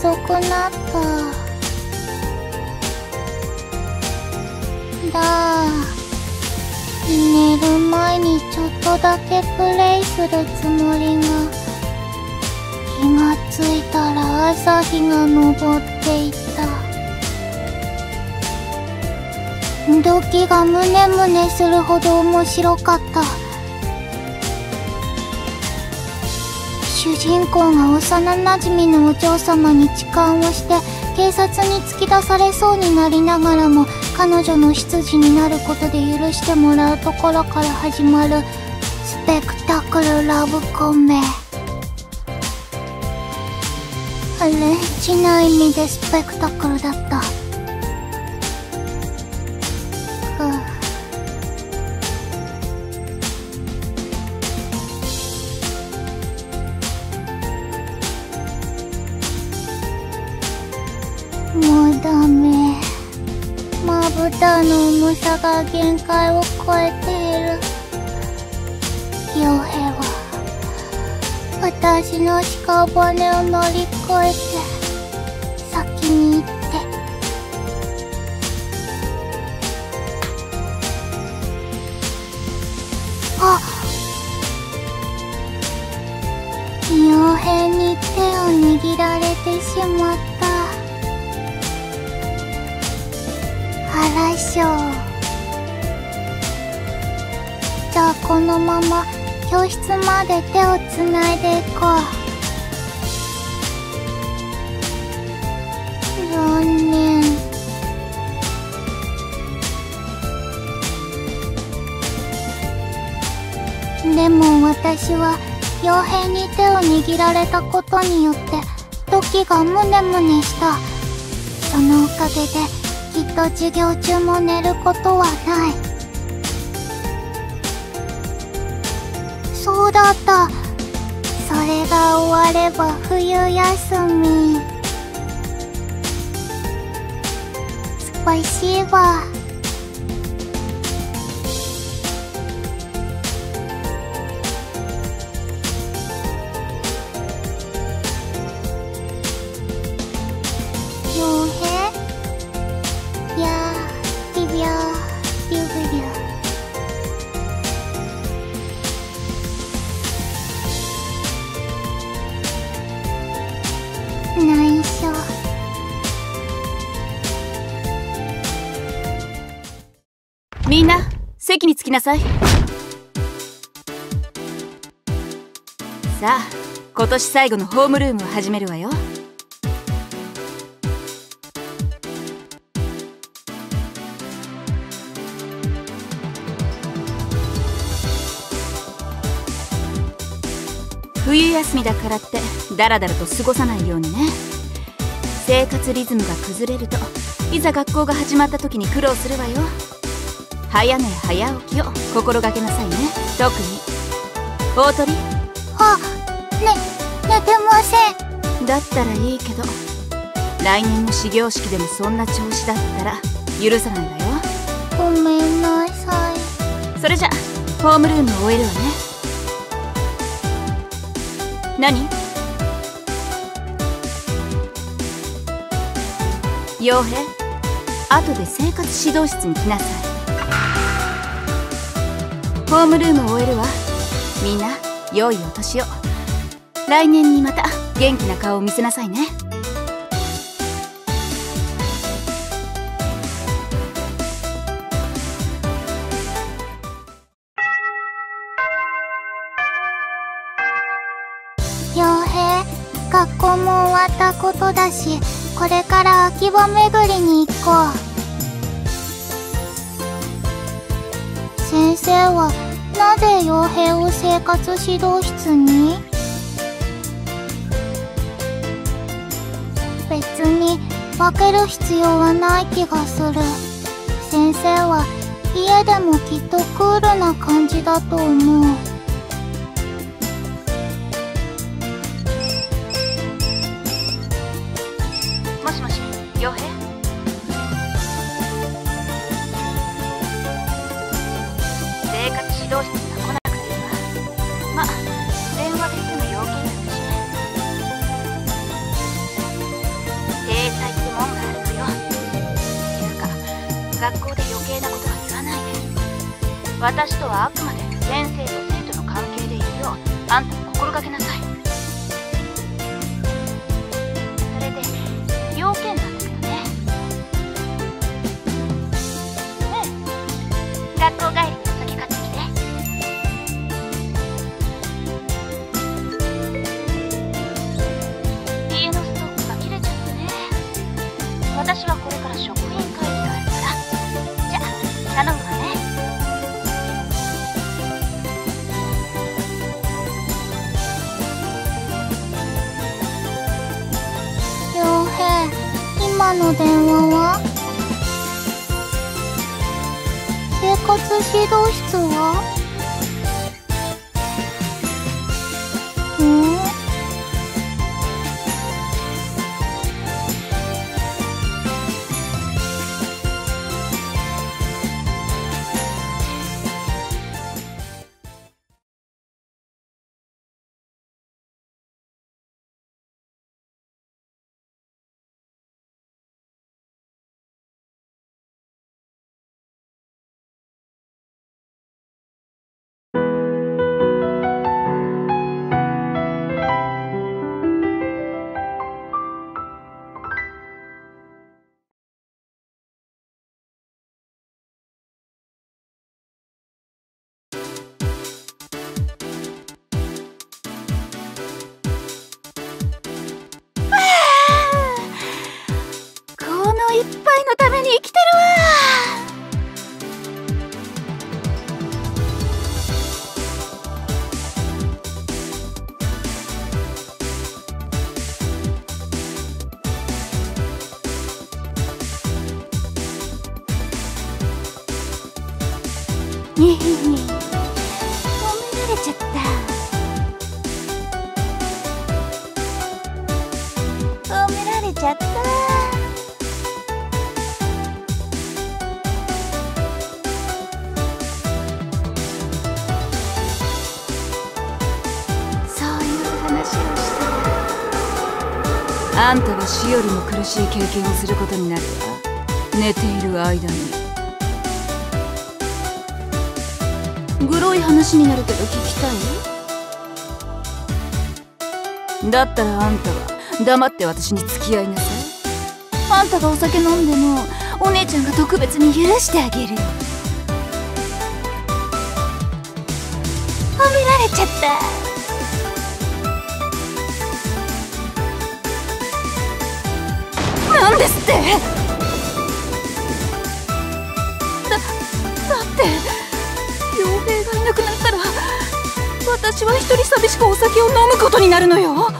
遅くなった。だ寝る前にちょっとだけプレイするつもりが気がついたら朝日が昇っていた。動機がムネムネするほど面白かった。人公が幼なじみのお嬢様に痴漢をして警察に突き出されそうになりながらも彼女の執事になることで許してもらうところから始まるスペクタクルラブコメ。あれ？ちな意味でスペクタクルだった。まぶたの重さが限界を超えている。傭兵は私の屍を乗り越えてこのまま教室まで手をつないでいこう。残念でも私は傭兵に手を握られたことによって時がムネムネした。そのおかげできっと授業中も寝ることはない。だったそれが終われば冬休み。スパイシーバーみんな席に着きなさい。さあ今年最後のホームルームを始めるわよ。冬休みだからってダラダラと過ごさないようにね。生活リズムが崩れるといざ学校が始まった時に苦労するわよ。早寝早起きを心がけなさいね。特に。大鳥。あね寝てません。だったらいいけど来年の始業式でもそんな調子だったら許さないわよ。ごめんなさい。それじゃホームルームを終えるわね。何？傭兵？後で生活指導室に来なさいホームルームを終えるわ。みんな良いお年を。来年にまた元気な顔を見せなさいね。傭兵学校も終わったことだしこれから秋葉巡りに行こう。生はなぜ傭兵を生活指導室に？別に分ける必要はない気がする。先生は家でもきっとクールな感じだと思う。よりも苦しい経験をすることになるわ寝ている間にグロい話になるけど聞きたいだったらあんたは黙って私に付き合いなさいあんたがお酒飲んでもお姉ちゃんが特別に許してあげるよ褒められちゃったですって。だだって傭兵がいなくなったら私は一人寂しくお酒を飲むことになるのよ。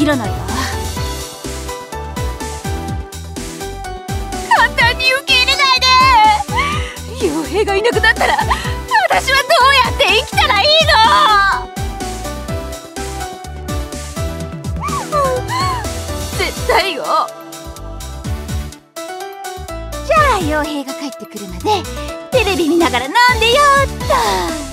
限らないわ。簡単に受け入れないで。傭兵がいなくなったら私はどうやって生きたらいいの？絶対よ。じゃあ傭兵が帰ってくるまでテレビ見ながら飲んでよっと。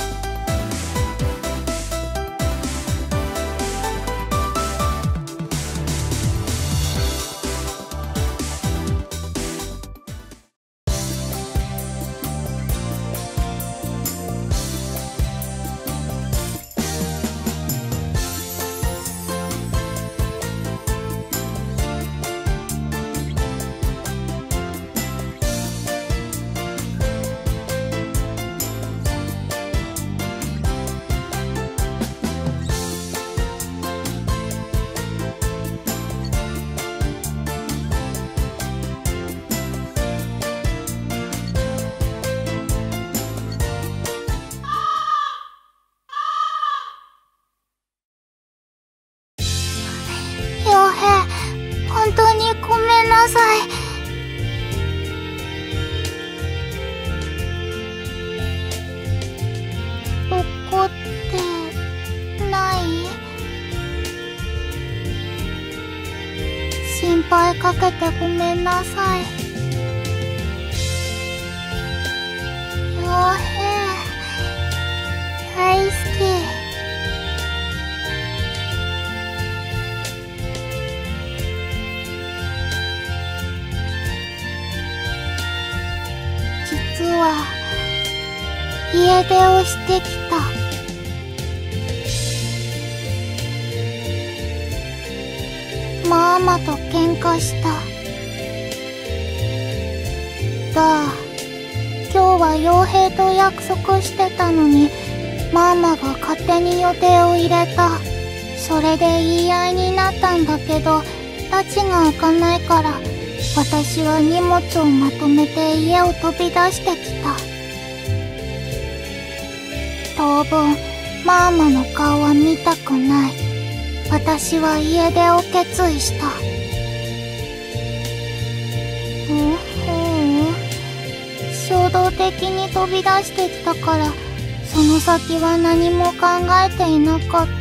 は家出をしてきた。ママと喧嘩した。だ今日は傭兵と約束してたのにママが勝手に予定を入れた。それで言い合いになったんだけど立ちが開かないから私は荷物をまとめて家を飛び出してきた。当分マーマの顔は見たくない。私は家出を決意した。うんうん。衝動的に飛び出してきたからその先は何も考えていなかった。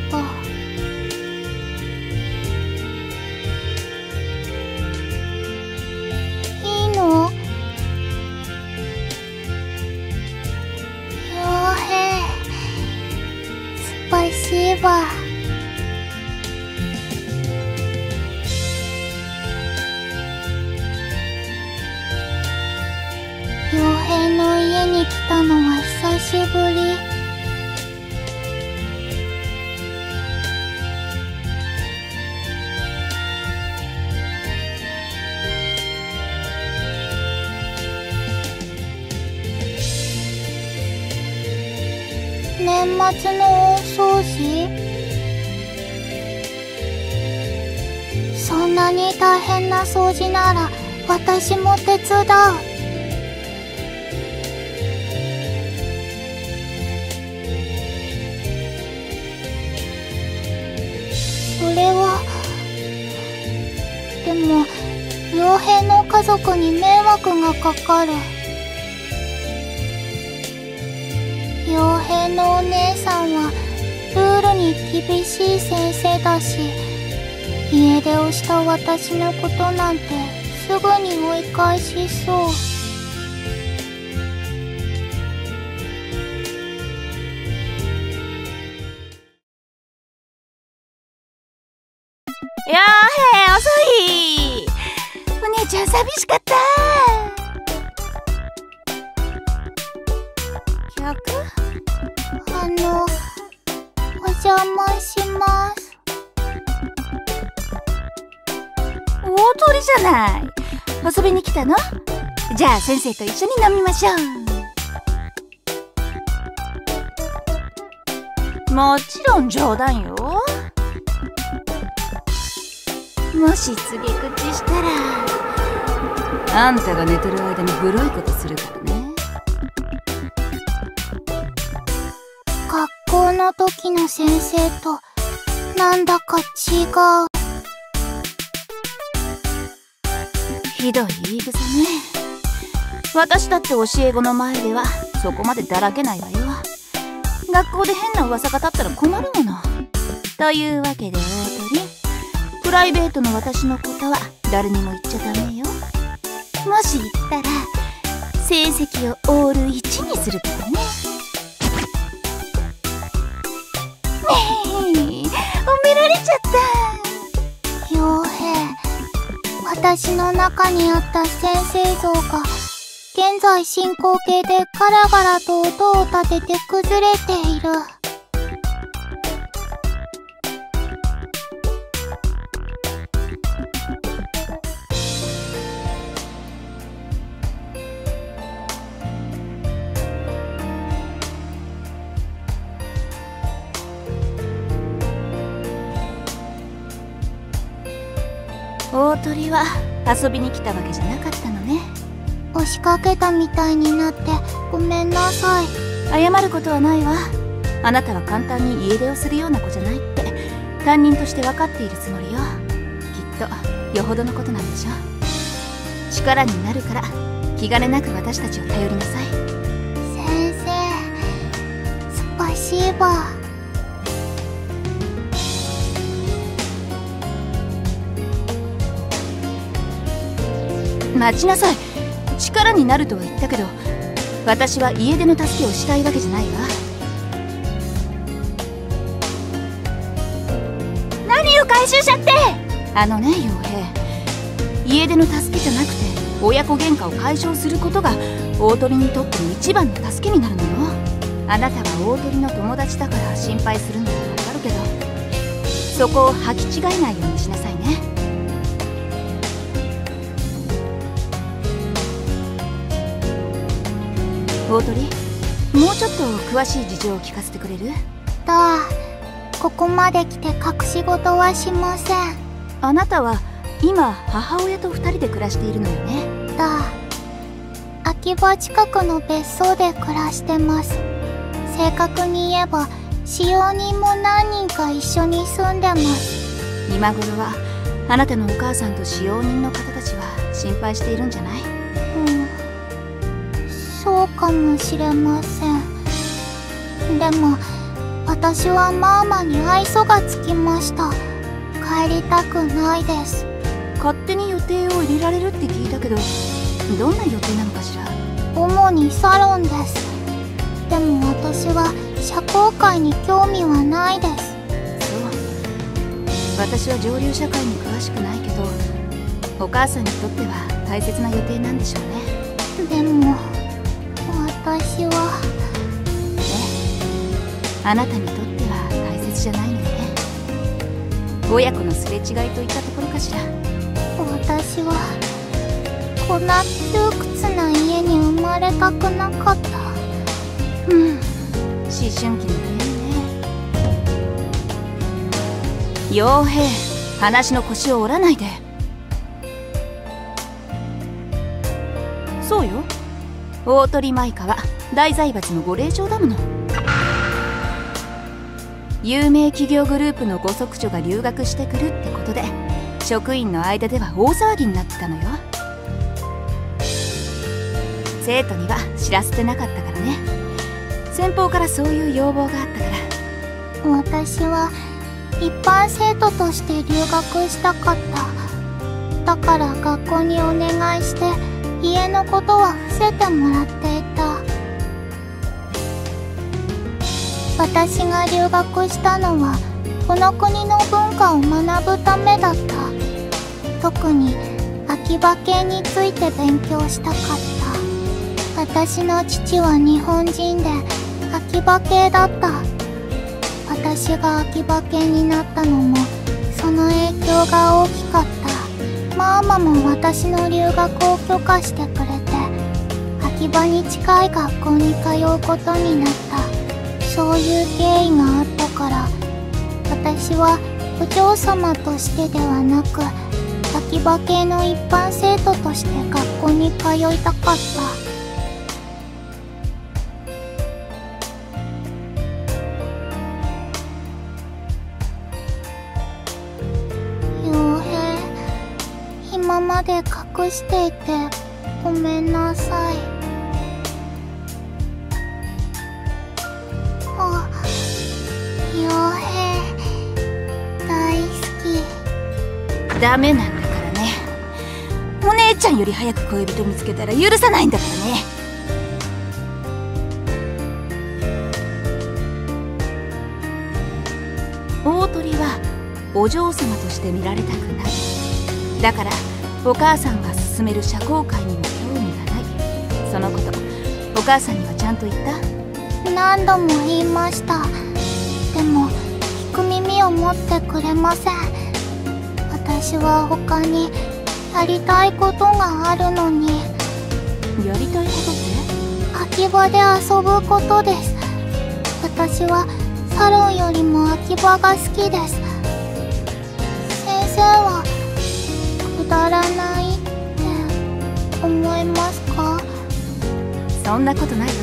掃除なら私も手伝う。それはでも傭兵の家族に迷惑がかかる。傭兵のお姉さんはルールに厳しい先生だし家出をした私のことなんてすぐに追い返しそう。よーへー遅い。お姉ちゃん寂しかった鳥じゃない。遊びに来たの？じゃあ先生と一緒に飲みましょう。もちろん冗談よ。もし告げ口したら。あんたが寝てる間にグロいことするからね。学校の時の先生となんだか違うひどい言い草ね。私だって教え子の前ではそこまでだらけないわよ。学校で変な噂が立ったら困るもの。というわけで大鳥。プライベートの私のことは誰にも言っちゃダメよ。もし言ったら成績をオール1にするからね。ねえ褒められちゃった。私の中にあった先生像が現在進行形でガラガラと音を立てて崩れている。鳥は遊びに来たわけじゃなかったのね。押しかけたみたいになってごめんなさい。謝ることはないわ。あなたは簡単に家出をするような子じゃないって。担任として分かっているつもりよ。きっとよほどのことなんでしょ力になるから気兼ねなく私たちを頼りなさい。先生スパシーバー待ちなさい。力になるとは言ったけど私は家出の助けをしたいわけじゃないわ。何を回収しちゃって？あのね傭兵。家出の助けじゃなくて親子喧嘩を解消することが大鳥にとっての一番の助けになるのよ。あなたが大鳥の友達だから心配するのはわかるけどそこを履き違えないようにしなさい。大鳥？もうちょっと詳しい事情を聞かせてくれる？だ。ここまで来て隠し事はしません。あなたは今母親と2人で暮らしているのよね？だ。秋葉近くの別荘で暮らしてます。正確に言えば使用人も何人か一緒に住んでます。今頃はあなたのお母さんと使用人の方たちは心配しているんじゃない？うんそうかもしれません。でも私はマーマに愛想がつきました。帰りたくないです。勝手に予定を入れられるって聞いたけどどんな予定なのかしら？主にサロンです。でも私は社交界に興味はないです。そう。私は上流社会に詳しくないけどお母さんにとっては大切な予定なんでしょうね。でもあなたにとっては大切じゃないのよね。親子のすれ違いといったところかしら。私はこんな窮屈な家に生まれたくなかった。うん。思春期の悩みね。傭兵話の腰を折らないで。そうよ。大鳥舞香は大財閥のご令嬢だもの有名企業グループのご息女が留学してくるってことで職員の間では大騒ぎになってたのよ。生徒には知らせてなかったからね。先方からそういう要望があったから。私は一般生徒として留学したかった。だから学校にお願いして家のことは伏せてもらっ私が留学したのはこの国の文化を学ぶためだった。特に秋葉系について勉強したかった。私の父は日本人で秋葉系だった。私が秋葉系になったのもその影響が大きかった。マーマも私の留学を許可してくれて秋葉に近い学校に通うことになった。そういう経緯があったから私はお嬢様としてではなく秋葉系の一般生徒として学校に通いたかった。今まで隠していてごめんなさい。ダメなんだからね。お姉ちゃんより早く恋人見つけたら許さないんだからね。大鳥はお嬢様として見られたくない。だからお母さんが進める社交界にも興味がない。そのことお母さんにはちゃんと言った？何度も言いました。でも聞く耳を持ってくれません。私は他にやりたいことがあるのに。やりたいことって秋葉で遊ぶことです。私はサロンよりも秋葉が好きです。先生はくだらないって思いますか？そんなことないわ。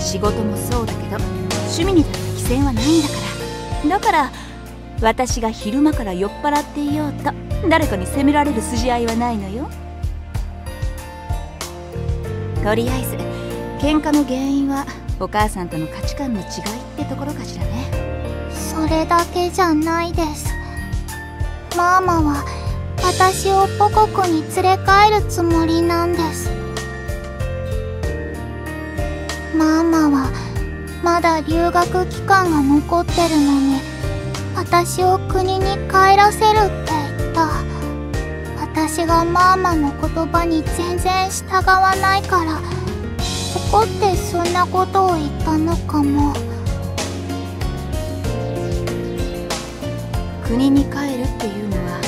仕事もそうだけど趣味にだって規制はないんだから。だから私が昼間から酔っ払っていようと誰かに責められる筋合いはないのよ。とりあえず喧嘩の原因はお母さんとの価値観の違いってところかしらね。それだけじゃないです。ママは私を母国に連れ帰るつもりなんです。ママはまだ留学期間が残ってるのに私を国に帰らせるって言った。私がマーマの言葉に全然従わないから怒ってそんなことを言ったのかも。国に帰るっていうのは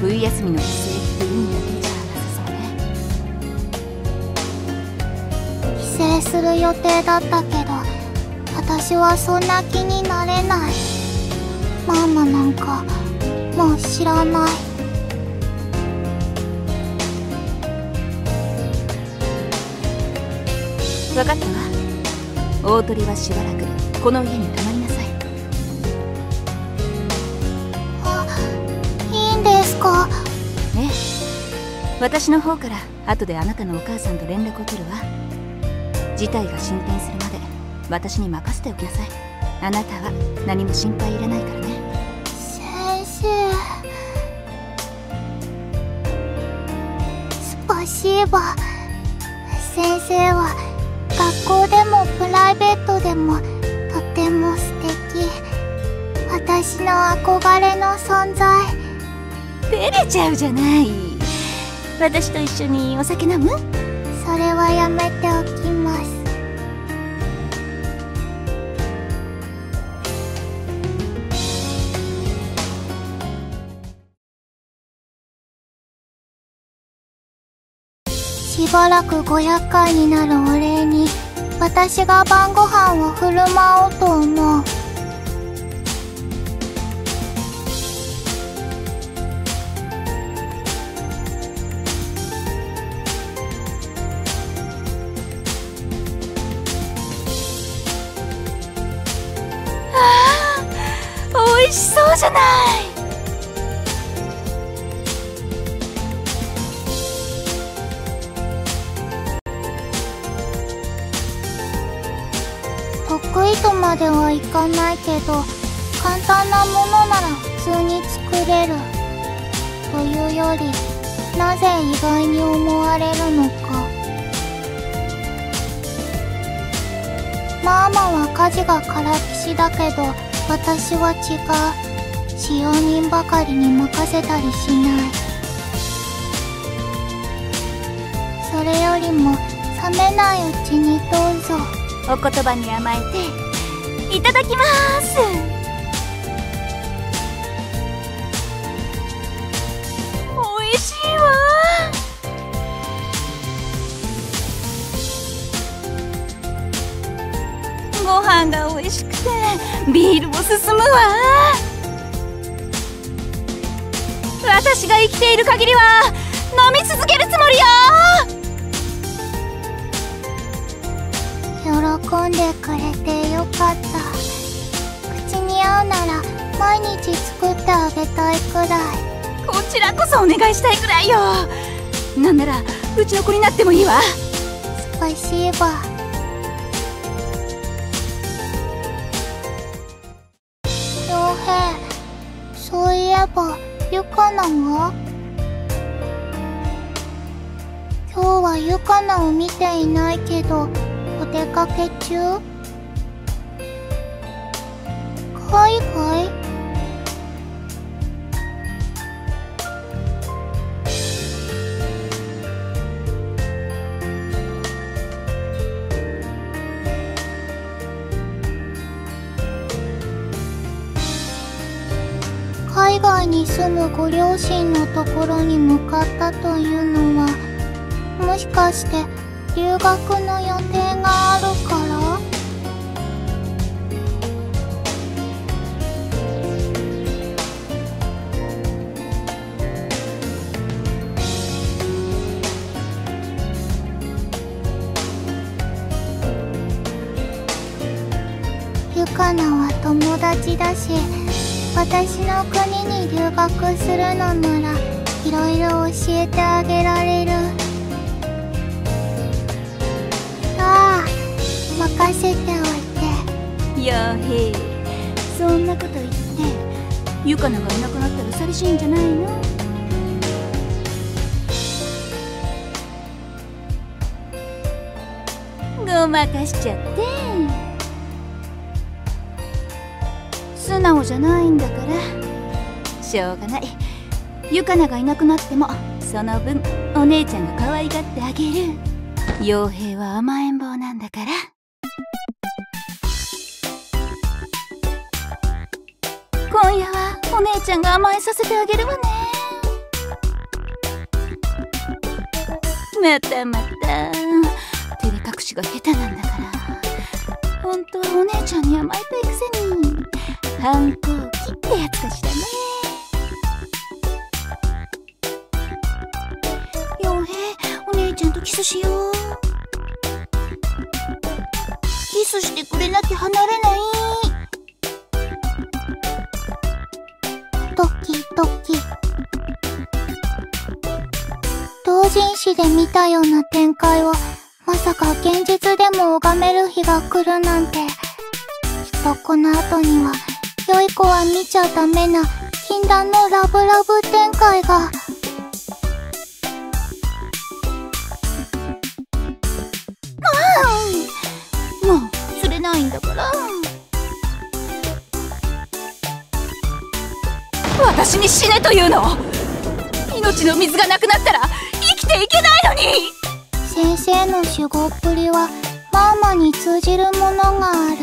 冬休みの帰省って意味だけじゃなさそうね。帰省する予定だったけど私はそんな気になれないママなんかもう知らない。分かったわ。大鳥はしばらくこの家に泊まりなさい。ええ。私の方から後であなたのお母さんと連絡を取るわ。事態が進展するまで私に任せておきなさい。あなたは何も心配いらないからスパシーバ先生は学校でもプライベートでもとても素敵。私の憧れの存在。照れちゃうじゃない。私と一緒にお酒飲む？それはやめておばらく500回になるお礼に私が晩ご飯を振る舞おうと思う。美味しそうじゃない。ではいかないけど簡単なものなら普通に作れるというよりなぜ意外に思われるのか。ママは家事がからきしだけど私は違う使用人ばかりに任せたりしない。それよりも冷めないうちにどうぞ。お言葉に甘えて。いただきます。おいしいわ。ご飯が美味しくてビールも進むわ。私が生きている限りは飲み続けるつもりよ。喜んでくれてよかった。口に合うなら毎日作ってあげたいくらい。こちらこそお願いしたいくらいよ。なんならうちの子になってもいいわ。スパシーバ傭兵そういえばゆかなは今日はゆかなを見ていないけどお出かけ中？海外海外に住むご両親のところに向かったというのはもしかして留学の予定があるから。ゆかなは友達だし私の国に留学するのならいろいろ教えてあげられる。回接点を言てやへそんなこと言ってゆかながいなくなったら寂しいんじゃないの？ごまかしちゃって。素直じゃないんだから。しょうがない。ゆかながいなくなってもその分お姉ちゃんが可愛がってあげる。傭兵は甘えん坊ちゃんが甘えさせてあげるわね。またまた照れ隠しが下手なんだから。本当はお姉ちゃんに甘えたいくせに。反抗期ってやつかしらね。傭兵お姉ちゃんとキスしよう。キスしてくれなきゃ離れない。ドキドキ。同人誌で見たような展開を、まさか現実でも拝める日が来るなんて。きっとこの後には、良い子は見ちゃダメな、禁断のラブラブ展開が。もう釣れないんだから私に死ねというの命の水がなくなったら生きていけないのに先生の守護っぷりは、まあまに通じるものがある。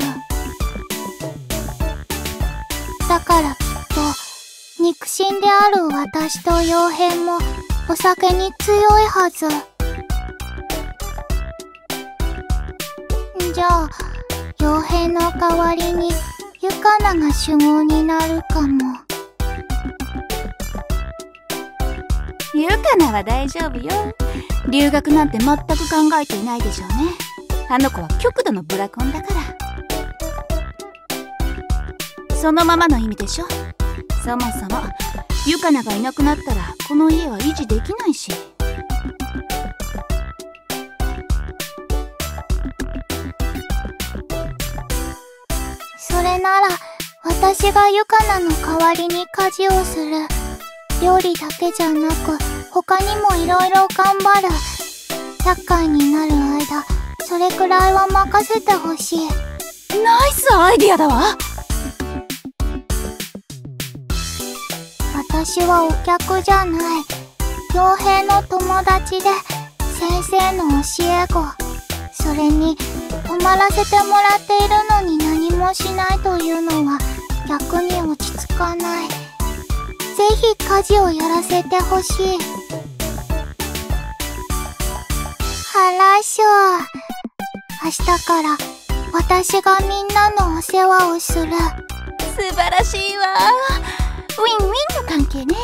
だからきっと、肉親である私と傭兵も、お酒に強いはず。じゃあ、傭兵の代わりに、ゆかなが守護になるかも。ゆかなは大丈夫よ。留学なんて全く考えていないでしょうね。あの子は極度のブラコンだから。そのままの意味でしょ。そもそもゆかながいなくなったらこの家は維持できないし。それなら、私がゆかなの代わりに家事をする。料理だけじゃなく、他にもいろいろ頑張る。100回になる間、それくらいは任せてほしい。ナイスアイディアだわ私はお客じゃない。傭兵の友達で、先生の教え子。それに、泊まらせてもらっているのに何もしないというのは、逆に落ち着かない。ぜひ家事をやらせてほしい。原章。明日から、私がみんなのお世話をする。素晴らしいわウィンウィンの関係ね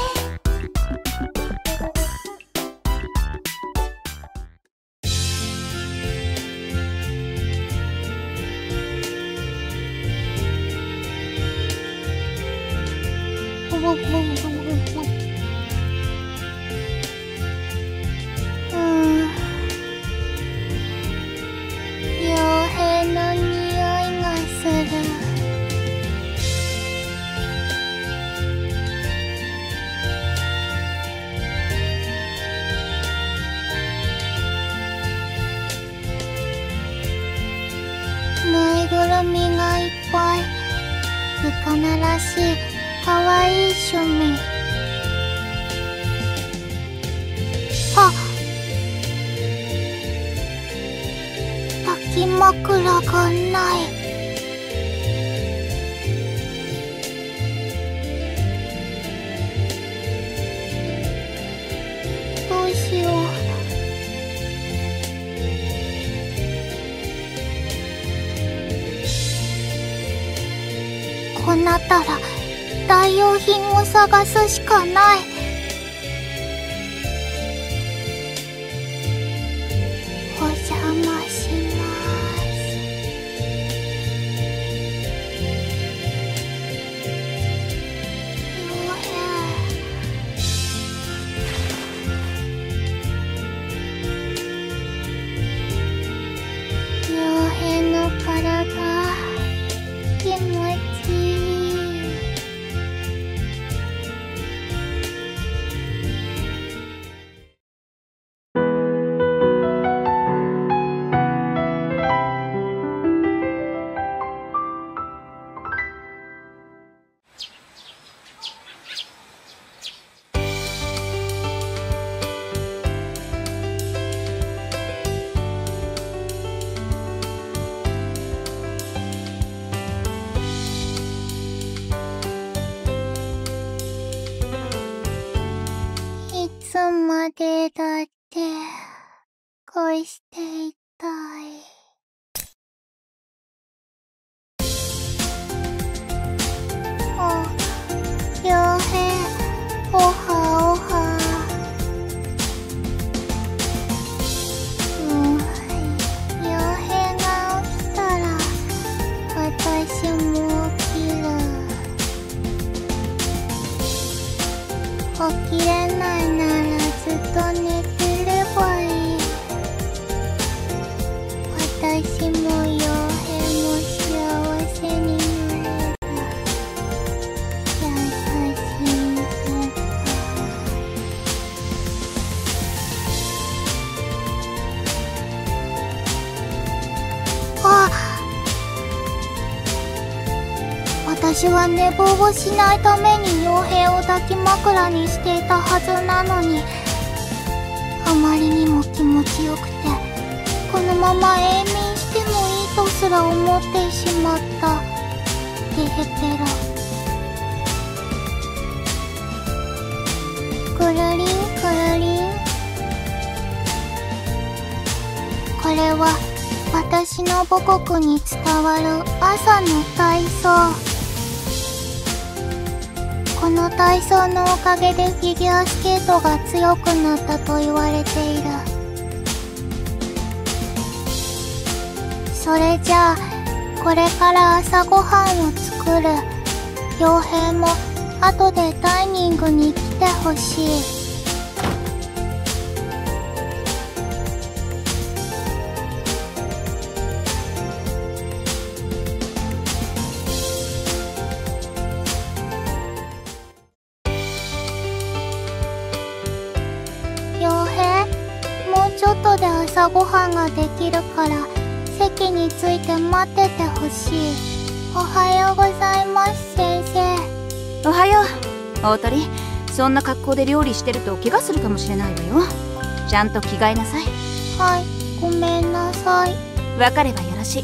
探すしかない。寝坊をしないために傭兵を抱き枕にしていたはずなのにあまりにも気持ちよくてこのまま永眠してもいいとすら思ってしまった。テヘペロくるりんくるりん。これは私の母国に伝わる朝の体操。この体操のおかげでフィギュアスケートが強くなったと言われている。それじゃあこれから朝ごはんを作る。傭兵も後でダイニングに来てほしい。朝ごはんができるから席について待っててほしい。おはようございます先生。おはよう大鳥。そんな格好で料理してると怪我するかもしれないわよ。ちゃんと着替えなさい。はいごめんなさい。分かればよろしい。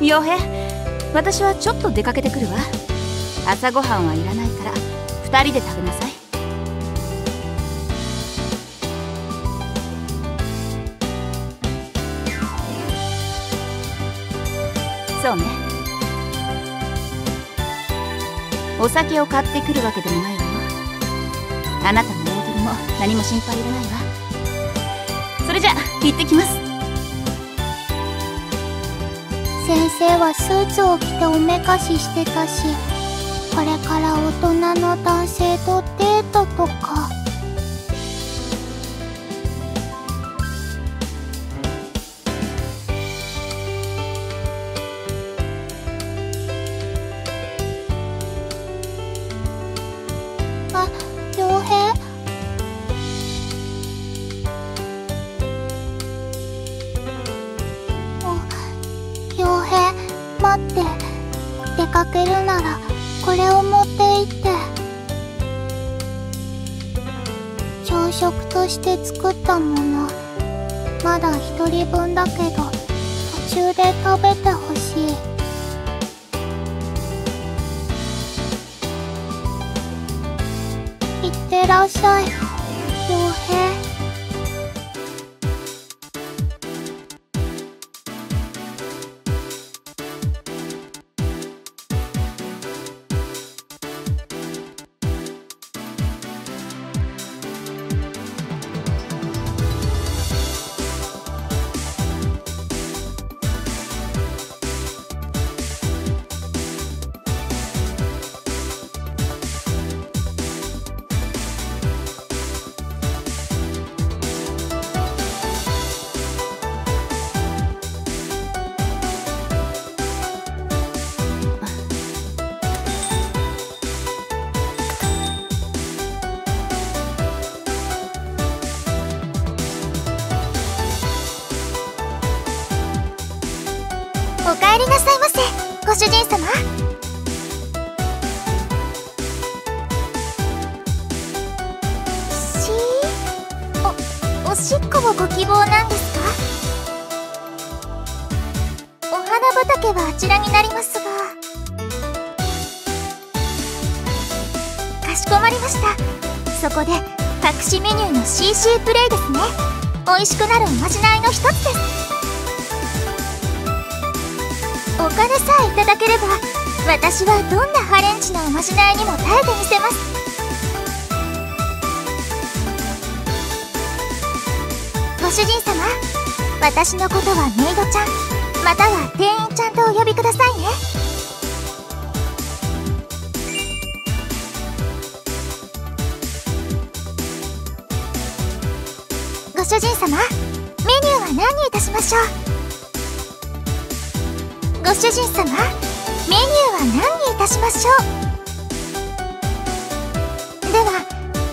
傭兵私はちょっと出かけてくるわ。朝ごはんはいらないから二人で食べそうね。お酒を買ってくるわけでもないわよ。あなたも大鳥も何も心配いらないわ。それじゃ行ってきます。先生はスーツを着ておめかししてたしこれから大人の男性とデートとか。たもの。まだ一人分だけど途中で食べて畑はあちらになりますが。かしこまりました。そこで隠しメニューの CC プレイですね。美味しくなるおまじないの一つです。お金さえいただければ私はどんなハレンチなおまじないにも耐えてみせます。ご主人様私のことはメイドちゃん。または店員ちゃんとお呼びくださいね。ご主人様メニューは何にいたしましょう？ご主人様メニューは何にいたしましょう？では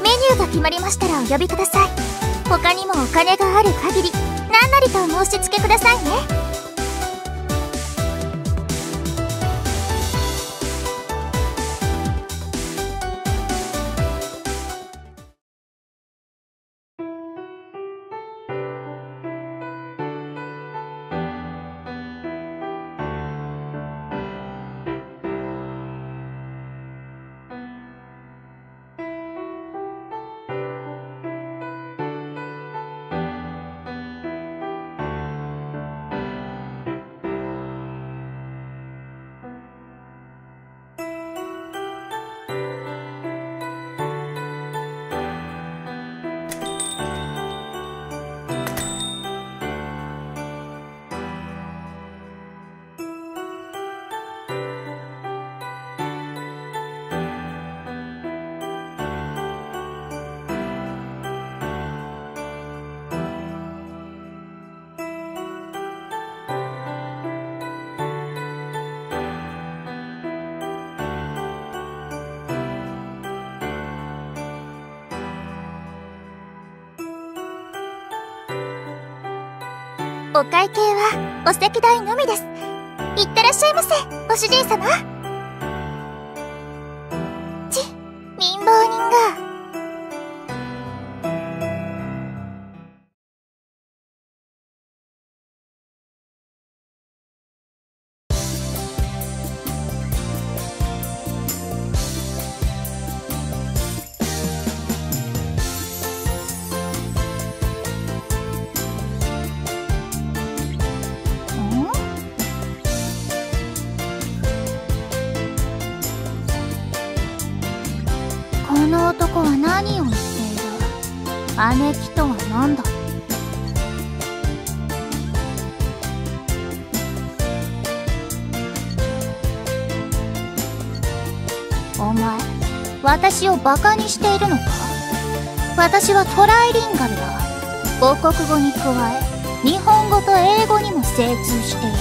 メニューが決まりましたらお呼びください。他にもお金がある限り何なりとお申し付けくださいね。お会計はお席代のみです。いってらっしゃいませご主人様。バカにしているのか？私はトライリンガルだ母国語に加え日本語と英語にも精通している。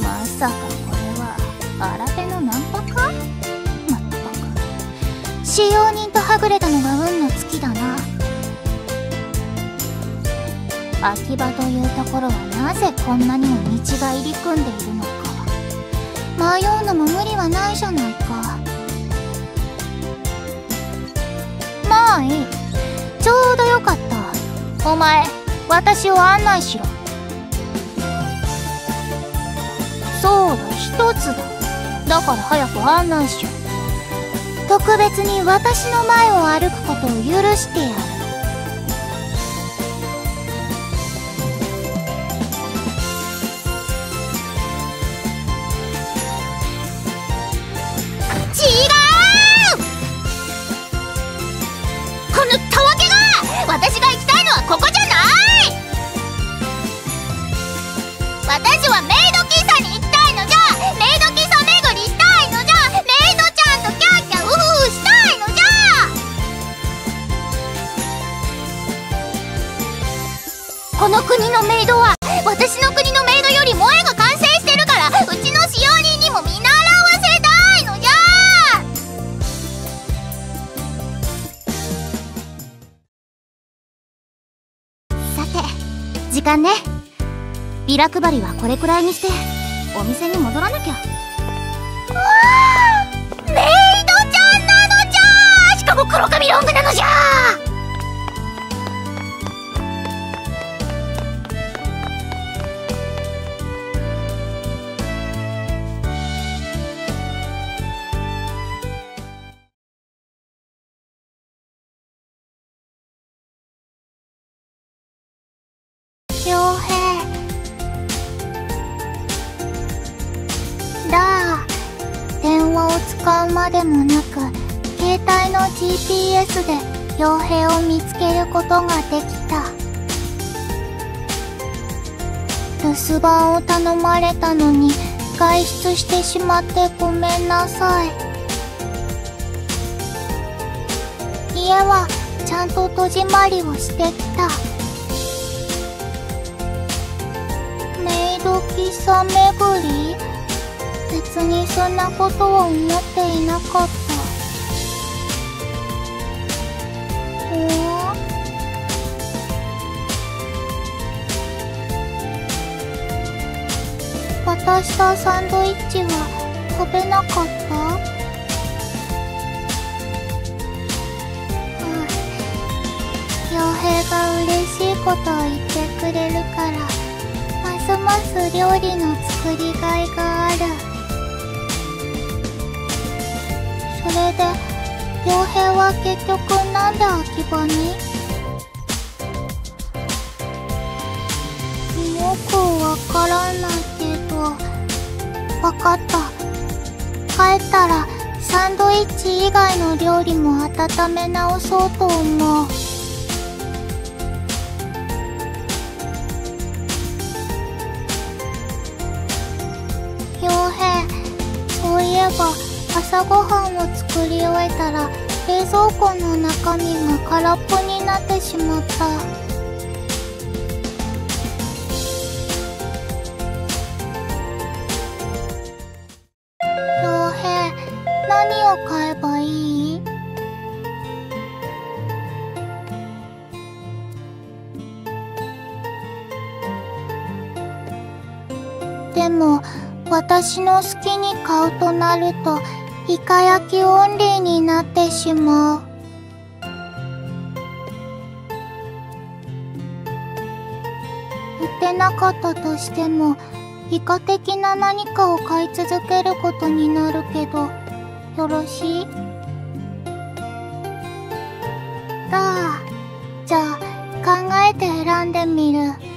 まさかこれは新手のナンパか？まったく。使用人とはぐれたのが運の尽きだな。秋葉というところはなぜこんなにも道が入り組んでいるのか。迷うのも無理はないじゃないか。まあいい。ちょうどよかった。お前私を案内しろ。そうだ一つだ。だから早く案内しろ。特別に私の前を歩くことを許してやる。ビラ配りはこれくらいにしてお店に戻らなきゃ。ことができた留守番を頼まれたのに外出してしまってごめんなさい。家はちゃんと戸締まりをしてきた。メイド喫茶巡り？別にそんなことは思っていなかった。渡したサンドイッチは食べなかった？傭兵が嬉しいことを言ってくれるからますます料理の作りがいがある。それで傭兵は結局なんで秋葉に？よくわからない。けどわかった。帰ったらサンドイッチ以外の料理も温め直そうと思う。傭兵そういえば朝ごはんを作り終えたら冷蔵庫の中身が空っぽになってしまった。私の好きに買うとなるとイカ焼きオンリーになってしまう。売ってなかったとしてもイカ的な何かを買い続けることになるけどよろしい？だあじゃあ考えて選んでみる。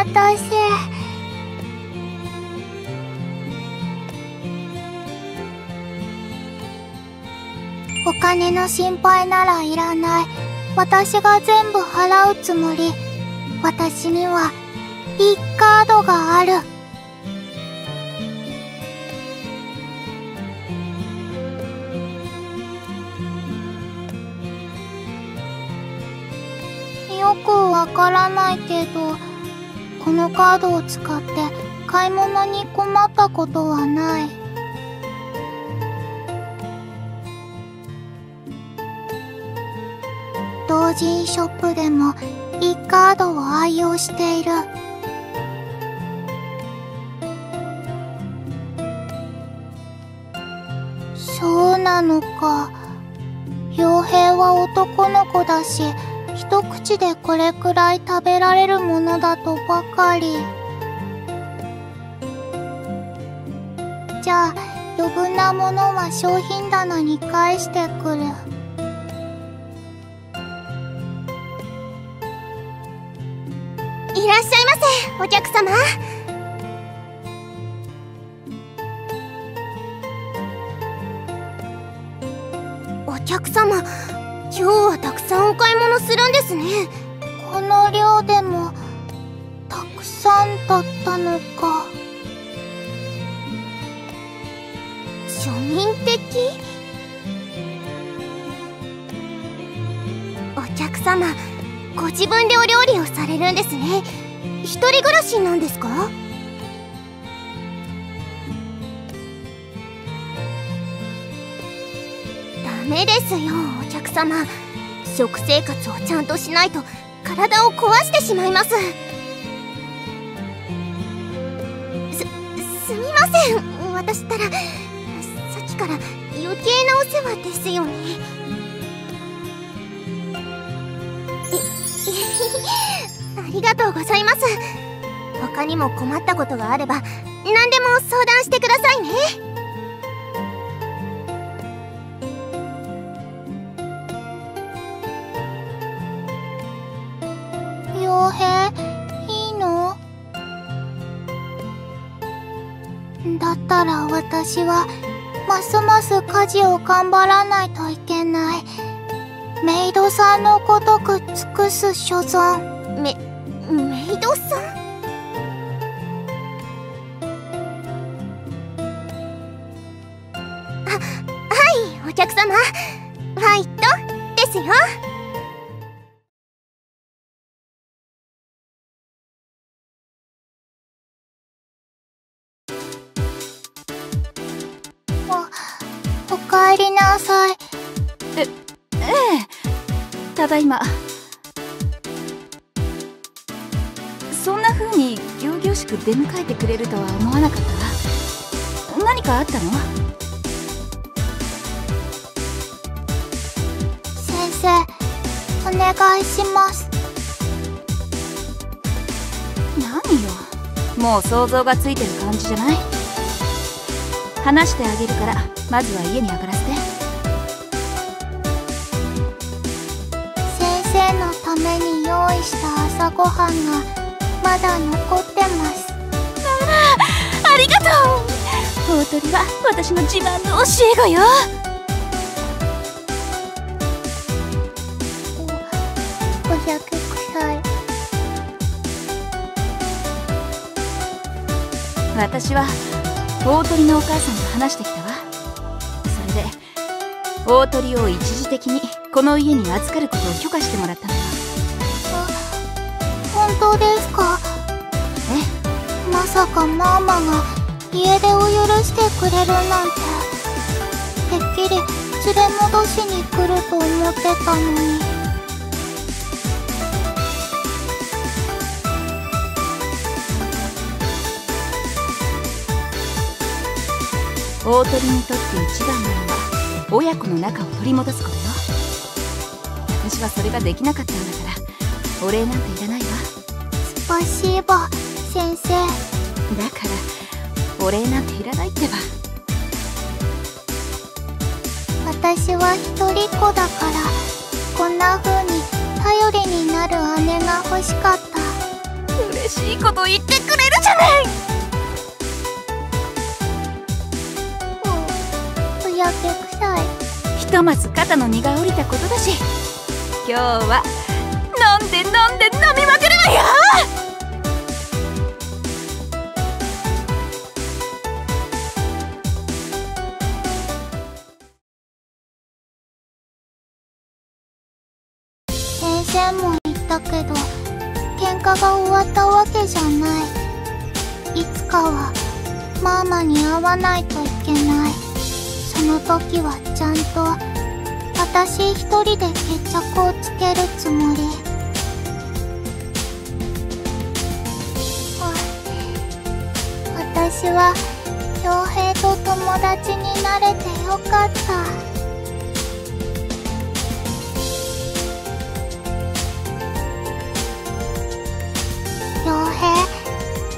兵お待たせお金の心配ならいらない。私が全部払うつもり。私にはいいカードがある。よくわからないけど。このカードを使って買い物に困ったことはない。同人ショップでもいいカードを愛用している。そうなのか。傭兵は男の子だし口でこれくらい食べられるものだとばかり。じゃあ余分なものは商品棚に返してくる。いらっしゃいませお客様。お客様今日はたくさんお買い物するんですね。この量でもたくさんだったのか。庶民的？お客様ご自分でお料理をされるんですね。一人暮らしなんですか？メですよお客様。食生活をちゃんとしないと体を壊してしまいます。すすみません。私ったらさっきから余計なお世話ですよね。ありがとうございます。他にも困ったことがあれば何でも相談してくださいね。私はますます家事を頑張らないといけない。メイドさんのごとく尽くす所存。ただいまそんな風に仰々しく出迎えてくれるとは思わなかったわ。何かあったの？先生お願いします。何よ？もう想像がついてる感じじゃない？話してあげるからまずは家に上がらせ朝ごはんがまだ残ってます。ありがとう。大鳥は私の自慢の教え子よ。おお酒臭い私は大鳥のお母さんと話してきたわ。それで大鳥を一時的にこの家に預かることを許可してもらったのよ。本当ですか。え？まさかママが家出を許してくれるなんて。てっきり連れ戻しに来ると思ってたのに。大鳥にとって一番なのは親子の仲を取り戻すことよ。私はそれができなかったんだからお礼なんていらないわスパシーバ先生。だからお礼なんていらないってば。私は一人っ子だからこんな風に頼りになる姉が欲しかった。嬉しいこと言ってくれるじゃない！おおやけ臭い。ひとまず肩の荷が下りたことだし今日は飲んで飲んで飲みまくるわよたわけじゃない。いつかはママに会わないといけない。その時はちゃんと私一人で決着をつけるつもり。私は恭平と友達になれてよかった。傭兵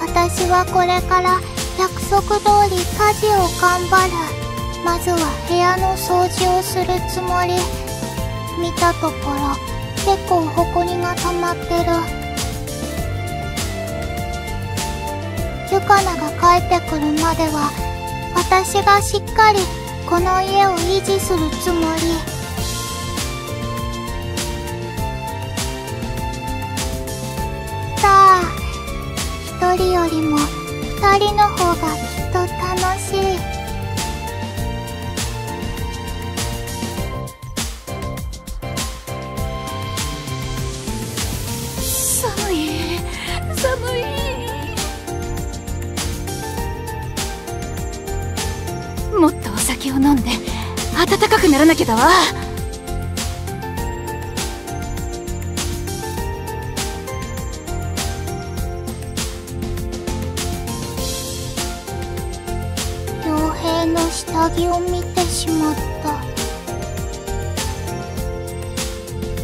私はこれから約束通り家事を頑張る。まずは部屋の掃除をするつもり。見たところ結構ホコリが溜まってる。ユカナが帰ってくるまでは私がしっかりこの家を維持するつもり。人よりも二人の方がきっと楽しい。寒い。寒い。もっとお酒を飲んで暖かくならなきゃだわ。を見てしまった。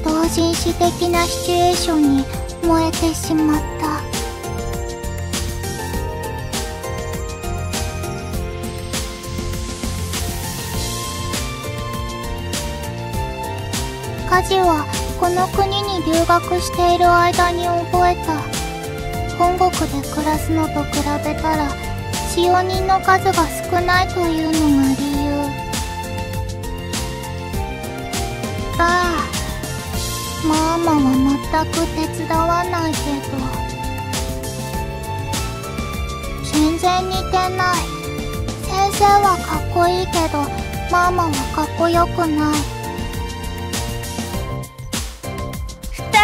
同人誌的なシチュエーションに燃えてしまった。家事はこの国に留学している間に覚えた。本国で暮らすのと比べたら使用人の数が少ないというのが理由ああママは全く手伝わないけど。全然似てない。先生はかっこいいけどママはかっこよくない。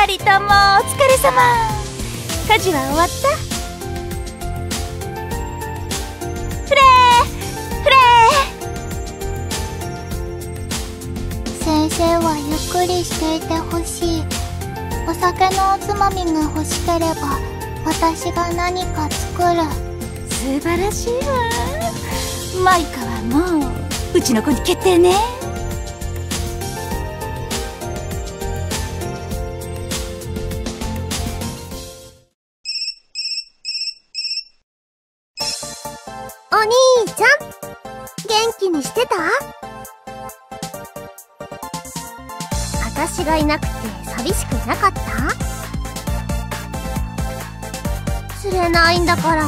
二人ともお疲れ様。家事は終わった？レー先生はゆっくりしていてほしい。お酒のおつまみが欲しければ私が何か作る。素晴らしいわ。マイカはもううちの子に決定ね。私がいなくて寂しくなかった？釣れないんだから。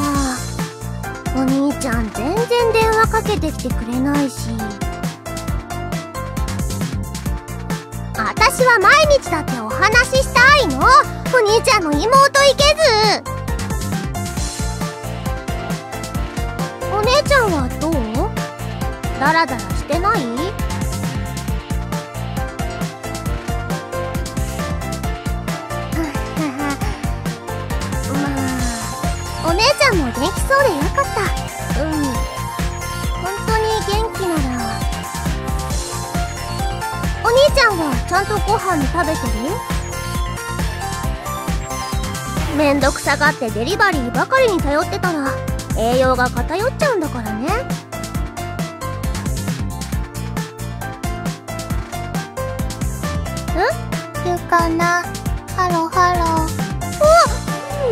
お兄ちゃん全然電話かけてきてくれないし。私は毎日だってお話ししたいの。お兄ちゃんの妹いけず。お姉ちゃんはどう？ダラダラしてない？ゃんも元気そうでよかった。うん。本当に元気なら。お兄ちゃんはちゃんとご飯食べてる？めんどくさがってデリバリーばかりに頼ってたら栄養が偏っちゃうんだからね。ゆかな。ハロハロ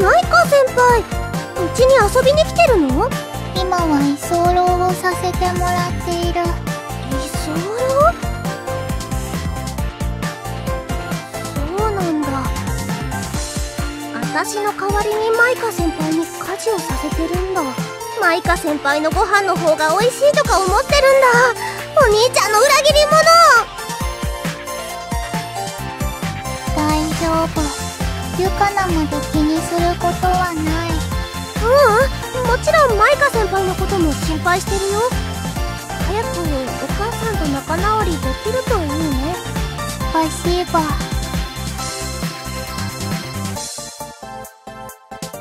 マイカ先輩。うちに遊びに来てるの？今は居候をさせてもらっている。居候？そうなんだ。私の代わりにマイカ先輩に家事をさせてるんだ。マイカ先輩のご飯の方が美味しいとか思ってるんだ。お兄ちゃんの裏切り者！大丈夫。ゆかなまで気にすることはないううんもちろんマイカ先輩のことも心配してるよ。早くお母さんと仲直りできるといいね。パシーバ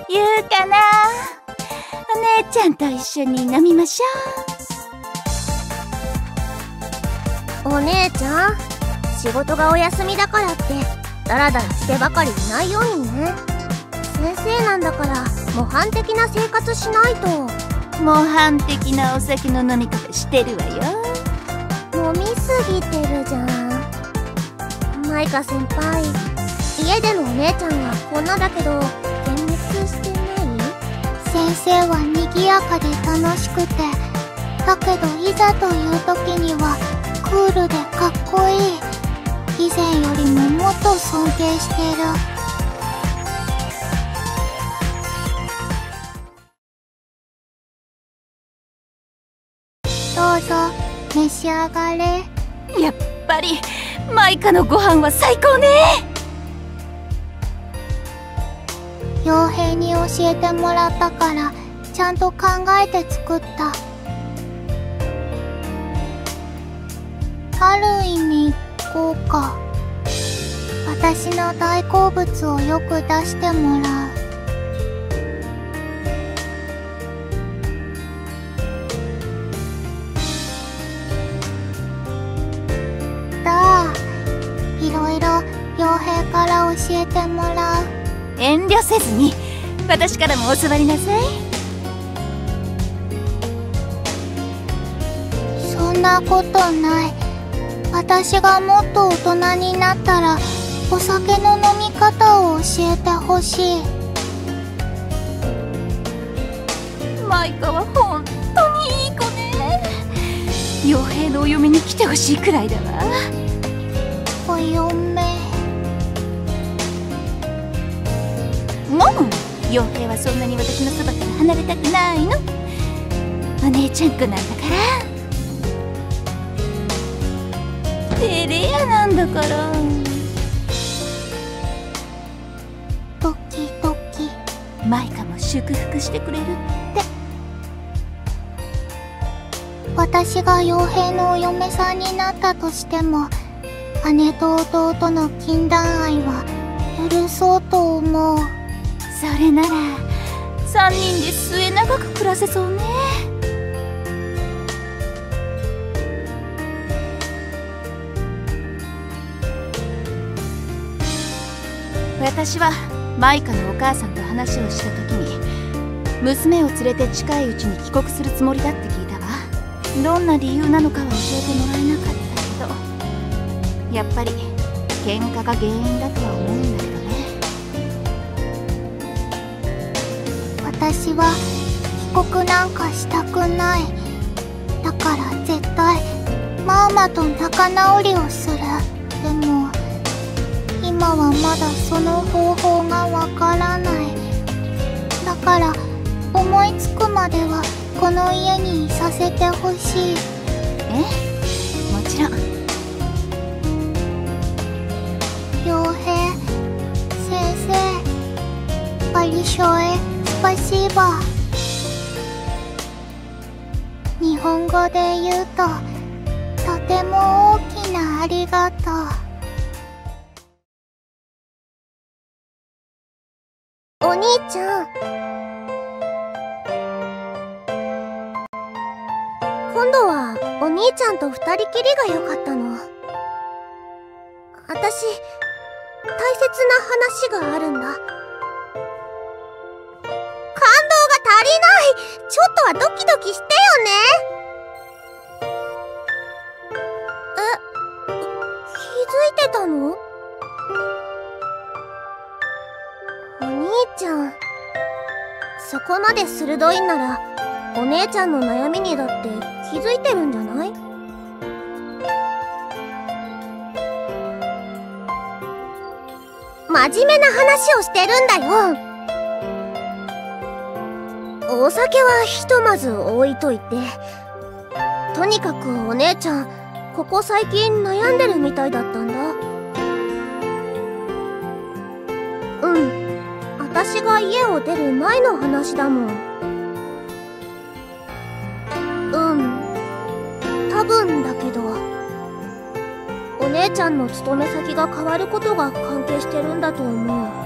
言うかな。お姉ちゃんと一緒に飲みましょお姉ちゃん仕事がお休みだからってダラダラしてばかりいないようにね。先生なんだから模範的な生活しないと。う模範的なお酒の飲み方してるわよ。飲みすぎてるじゃん。マイカ先輩家でのお姉ちゃんはこんなだけど幻滅してない？先生は賑やかで楽しくてだけどいざという時にはクールでかっこいい。以前よりももっと尊敬してるどうぞ。召し上がれ。やっぱりマイカのご飯は最高ね。傭兵に教えてもらったからちゃんと考えて作った。ハロウィンに行こうか。私の大好物をよく出してもらう教えてもらう。遠慮せずに私からも教わりなさい。そんなことない。私がもっと大人になったらお酒の飲み方を教えてほしい。マイカは本当にいい子ね。傭兵のお嫁に来てほしいくらいだわ。お嫁もう。傭兵はそんなに私のそばから離れたくないの。お姉ちゃん子なんだから。照れ屋なんだから。ドキドキマイカも祝福してくれるって。私が傭兵のお嫁さんになったとしても姉と弟の禁断愛は許そうと思う。それなら3人で末永く暮らせそうね。私はマイカのお母さんと話をした時に娘を連れて近いうちに帰国するつもりだって聞いたわ。どんな理由なのかは教えてもらえなかったけどやっぱり喧嘩が原因だとは思うん私は帰国なんかしたくない。だから絶対マーマと仲直りをする。でも今はまだその方法がわからない。だから思いつくまではこの家にいさせてほしい。え？もちろん。傭兵先生ば日本語で言うととても大きなありがとう。お兄ちゃん。今度はお兄ちゃんと二人きりが良かったの。私大切な話があるんだ。ドキドキしてよね。え気づいてたの？お兄ちゃん。そこまで鋭いんならお姉ちゃんの悩みにだって気づいてるんじゃない？真面目な話をしてるんだよ。お酒はひとまず置いといて。とにかくお姉ちゃんここ最近悩んでるみたいだったんだ。うん。私が家を出る前の話だもん。うん。多分だけど。お姉ちゃんの勤め先が変わることが関係してるんだと思う。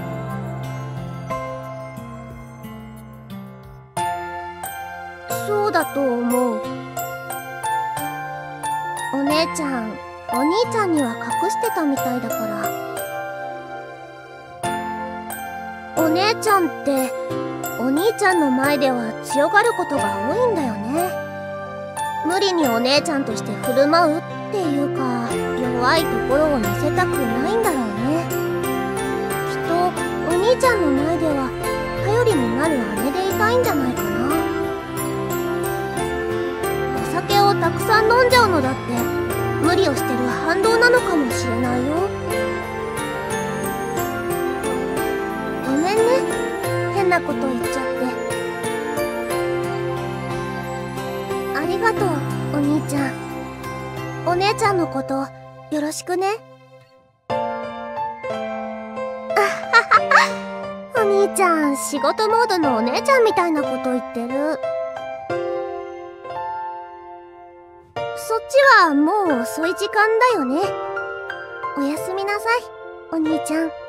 だと思う。お姉ちゃんお兄ちゃんには隠してたみたいだから。お姉ちゃんってお兄ちゃんの前では強がることが多いんだよね。無理にお姉ちゃんとして振る舞うっていうか弱いところを見せたくないんだろうね。きっとお兄ちゃんの前では頼りになる姉でいたいんじゃないかな。たくさん飲んじゃうのだって。無理をしてる反動なのかもしれないよ。ごめんね。変なこと言っちゃって。ありがとうお兄ちゃん。お姉ちゃんのことよろしくね。あははお兄ちゃん仕事モードのお姉ちゃんみたいなこと言ってる。はもう遅い時間だよね。おやすみなさいお兄ちゃん。